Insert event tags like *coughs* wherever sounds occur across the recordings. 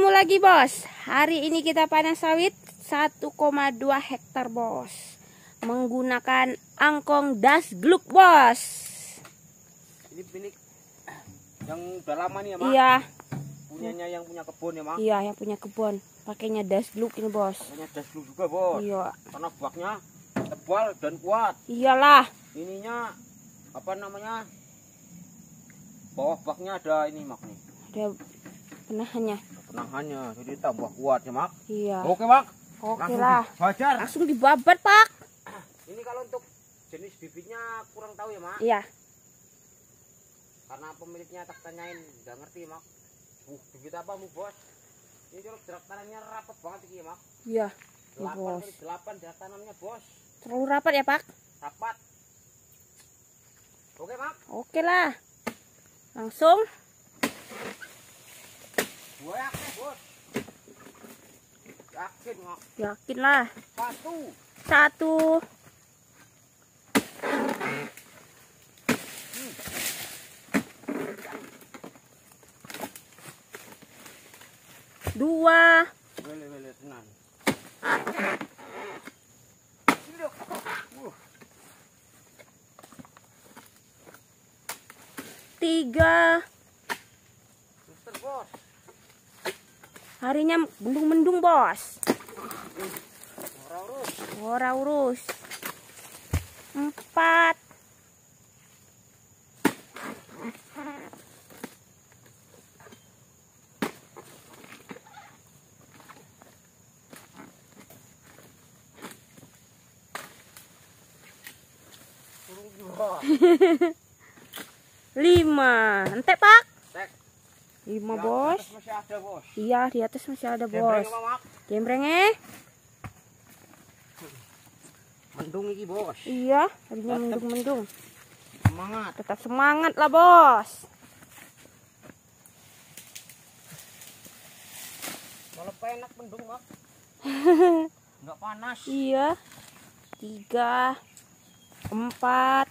ketemu lagi bos Hari ini kita panen sawit 1,2 hektar bos Menggunakan angkong das gluk bos Ini pinik yang udah lama nih ya, Mak? Iya, Punyanya yang punya kebun ya, Mak? iya yang punya kebun Pakainya das gluk ini bos Punya das dulu juga, Bos. Iya, Karena buahnya tebal dan kuat. iyalah Ininya apa namanya? Bawah baknya ada ini, Mak nih. Ada penahannya Penahannya, jadi tambah kuat ya, Mak. Iya, Oke, Mak. oke Langsung lah dibajar. Langsung dibabat pak Ini kalau untuk jenis bibitnya kurang tahu ya, Mak. Iya, Karena pemiliknya tak tanyain, nggak ngerti, Mak. Uh, bibit apa mu, Bos? Ini kalau jerak tanamnya rapat banget ini, ya, Mak. iya Delapan Bos. delapan jerak tanamnya, Bos. Terlalu rapat ya pak Rapat. Oke, Mak. Oke lah Langsung Gua yakin, Bos. Yakin, lah Satu. Satu Dua tenang. Tiga suster, Bos. Harinya mendung-mendung bos. Ora urus. Ora urus. Empat Turun dua. Lima Ente pak Cek. Lima bos ada, Bos. Iya di atas masih ada bos Mak. Jembrengnya Mendung iki, Bos. Iya harinya mendung-mendung Semangat. Tetap semangat lah bos Kalau enak mendung, Mak. *laughs* Enggak panas. Iya Tiga Empat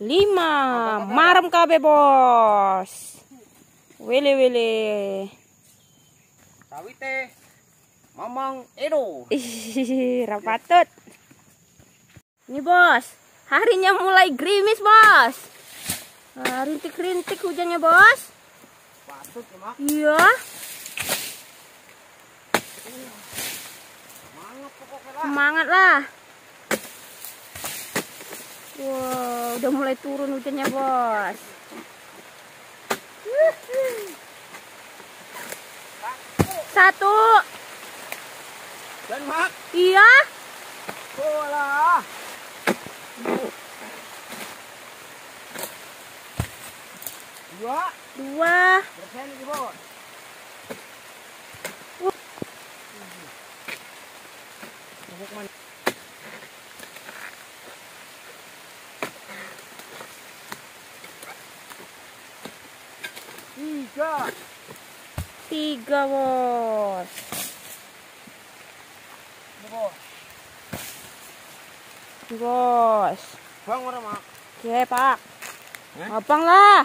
Lima Marem kabe bos Wele wele Sawite. Mamang Edo. Ih, rapatut Ini bos Harinya mulai gerimis bos Ah, Rintik-rintik hujannya bos Patut ya, Mak. Iya Semangat pokoknya lah. Semangat lah Wow, udah mulai turun hujannya bos Satu Dan Mak. Iya Bola. Dua. Dua Bersen. Tepuk man. Tiga. Tiga bos Bos. Bos Bang ora, Mak. Oke pak Hah? Abang lah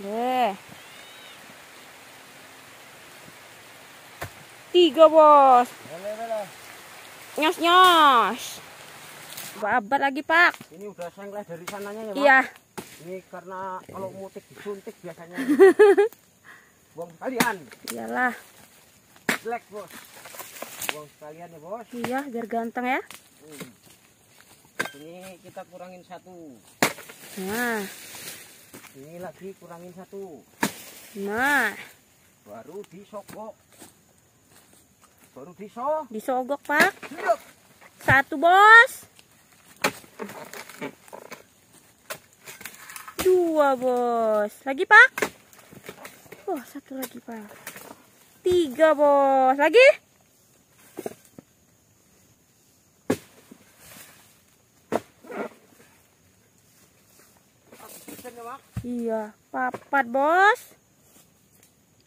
Deh Tiga bos. Nyos nyos Babat lagi pak Ini udah sengkleh dari sananya ya, Mak. Iya Ini karena kalau mutik disuntik biasanya *laughs* buang sekalian. Iyalah Black, Bos. Buang sekalian ya, Bos. Iya biar ganteng ya Hmm. Ini kita kurangin satu. Nah Ini lagi kurangin satu. Nah Baru disogok. Baru diso. Disogok pak Hidup. Satu bos Dua bos Lagi pak Oh satu lagi pak Tiga bos Lagi ya? Iya Papat bos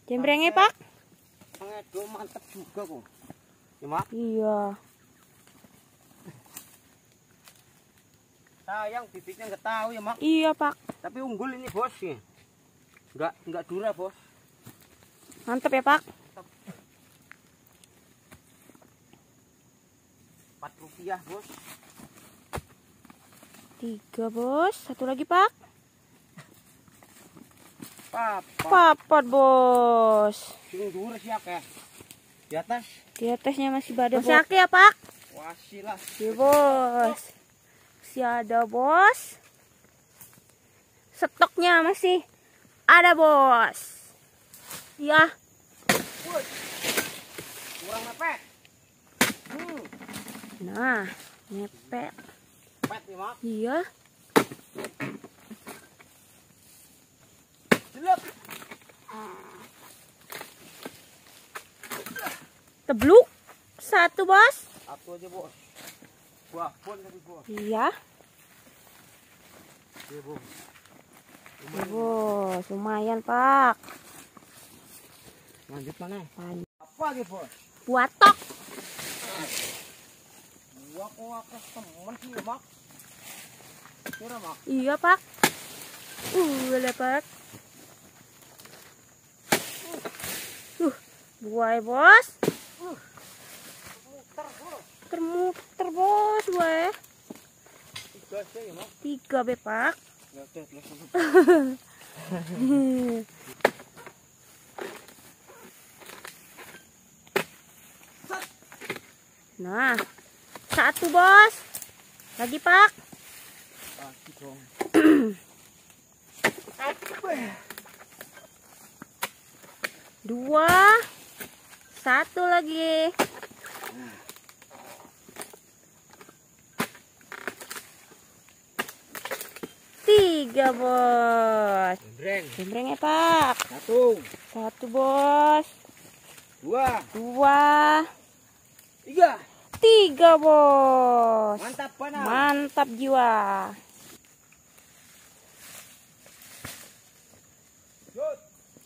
Jembrengnya pak Pengedo mantep juga kok. Ya. Iya Sayang bibitnya nggak tahu ya, Mak. Iya pak Tapi unggul ini, Bos. Nggak nggak dura, Bos. Mantap ya, Pak. Empat rupiah bos. Tiga, Bos. Satu lagi, Pak. Papa. Papat, Bos. Sing dhuwur sih akeh. Di atas. Di atasnya masih ada, Masih Bos. ya, Pak? Wasilah. Iya, Bos. Masih ada, Bos. Stoknya masih ada, Bos. Ya, Woi. Kurang mepet. Hmm. nah, nyepet. Pet nih mak. Iya. Jelek. Tebluk. Satu, Bos. Satu aja bos. Wah, pun tapi bos. Iya. Iya bos. Iya, Bos. Lumayan, Pak. Lanjut mana? Apa bos? Buatok. Gua kok akeh temen sih mak. Kira mak. Iya, Pak. Uh, ada, Pak. Uh, buai, Bos. Muter bos. Termuter, Bos, buai. Tiga sih ya mak. Tiga, be, Pak. Ya *laughs* udah, terus. Nah, satu, Bos. Lagi, Pak. Lagi dong. *clears throat* Dua. Satu lagi. Tiga, Bos. Jembreng. Jembreng ya, Pak. Satu. Satu, Bos. Dua. Dua. Tiga. Tiga, Bos. Mantap panah. Mantap jiwa.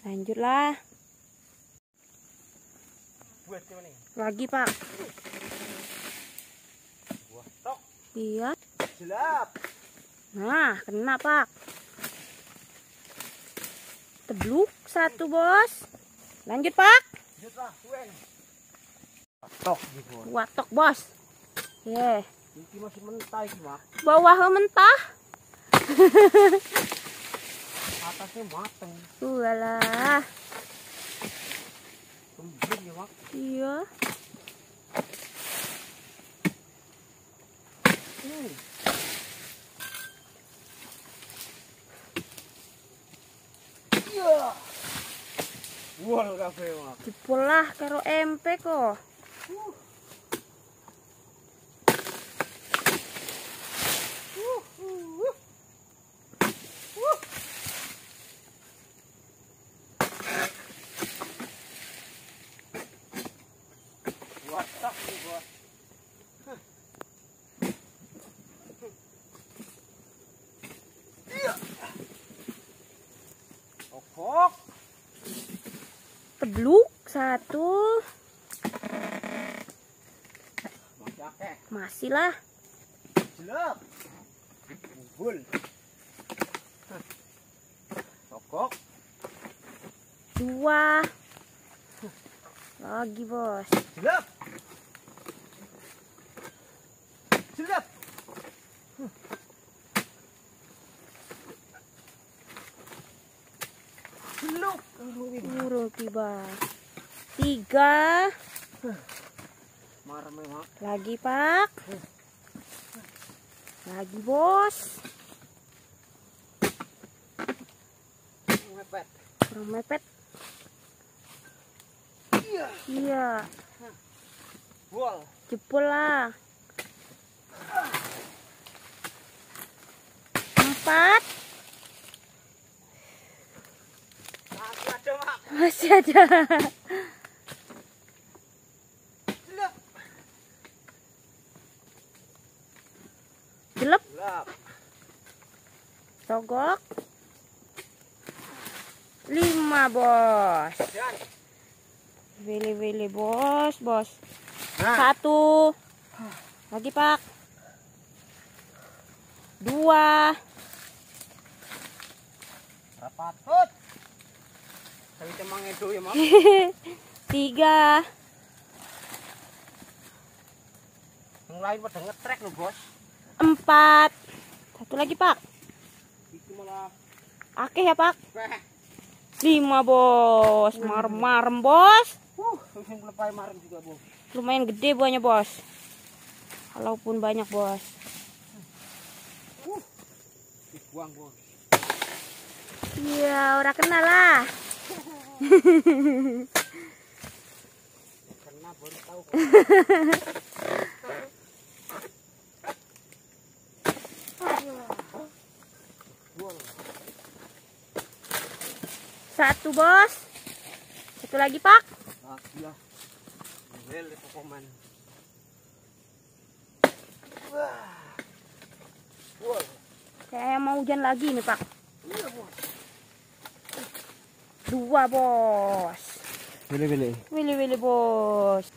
Lanjutlah. Lagi, Pak. Iya. Jelap. Nah, kena, Pak. Tebluk satu, Bos. Lanjut, Pak. Lanjut lah, tueng. Tok gitu. Watok, Bos. Ye, Ini masih mentah ini mak. bawah mentah. *laughs* Atasnya mateng. Ulah. Kembung ya mak. Iya. Hmm. Iya. Wah, kafe mak. Dipolah karo MP kok. Watak nih bos. Iya. Okok. Tebluk satu. Masih lah. Dua. Lagi, Bos. Burung tiba. Tiga. Lagi, Pak. Lagi, Bos. Mepet. Kurang mepet. Iya. Iya. Jempol lah. Empat. Masih ada. Masih ada. Sogok. Lima, Bos. Dan. Wili-wili, Bos, Bos. Nah. Satu. Lagi, Pak. Dua. Sawitnya mangedo ya. *laughs* Tiga. Yang lain pada ngetrek loh, Bos. Empat. Satu lagi, Pak. Oke ya, Pak. Lima, bos. Marem-marem, bos. Uh, langsung lepai marem juga, Bos. Lumayan gede buahnya, bos. Walaupun banyak, bos. Dibuang, Bos. Iya, ora kenal lah. *laughs* Kena baru tahu. *laughs* Buang. Satu, bos. Satu lagi, Pak. Wah. Kayak mau hujan lagi nih, Pak. Iya, Bos. Dua, bos. Bele-bele. Willy-willy, bos.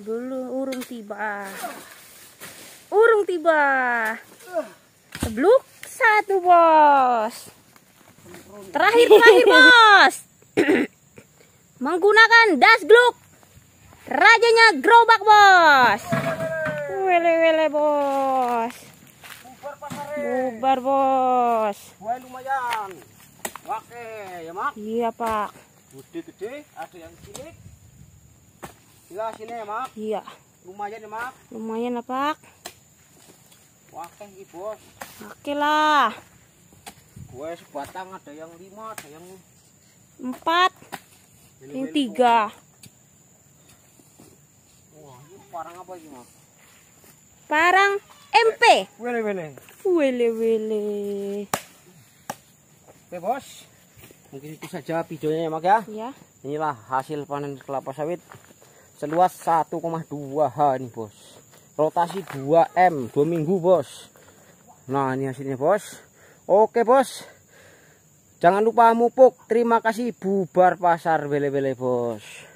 Dulu urung tiba. Urung tiba. Sebluk satu, bos. Terakhir terakhir, bos. *coughs* Menggunakan das gluk. Rajanya gerobak, bos. Wele wele, bos. Bubar bos. Wah, lumayan. Oke, ya, Mak. Iya, Pak. Gede-gede, ada yang cilik. Iya, sini ya, Mak. Iya, Lumayan ya, Mak. lumayan lah, Pak. Oke, iki, Bos. Oke lah. Gue sebatang ada yang lima, ada yang Empat, yang tiga. Wah, ini parang apa ini, Mak? Parang MP. Wele-wele. Wele wele. Oke, Bos. Mungkin itu saja videonya ya, Mak ya. Ya, Inilah hasil panen kelapa sawit seluas 1,2 H nih bos. Rotasi 2 M 2 minggu bos. Nah ini hasilnya bos. Oke bos. Jangan lupa mupuk. Terima kasih bubar pasar bele-bele bos.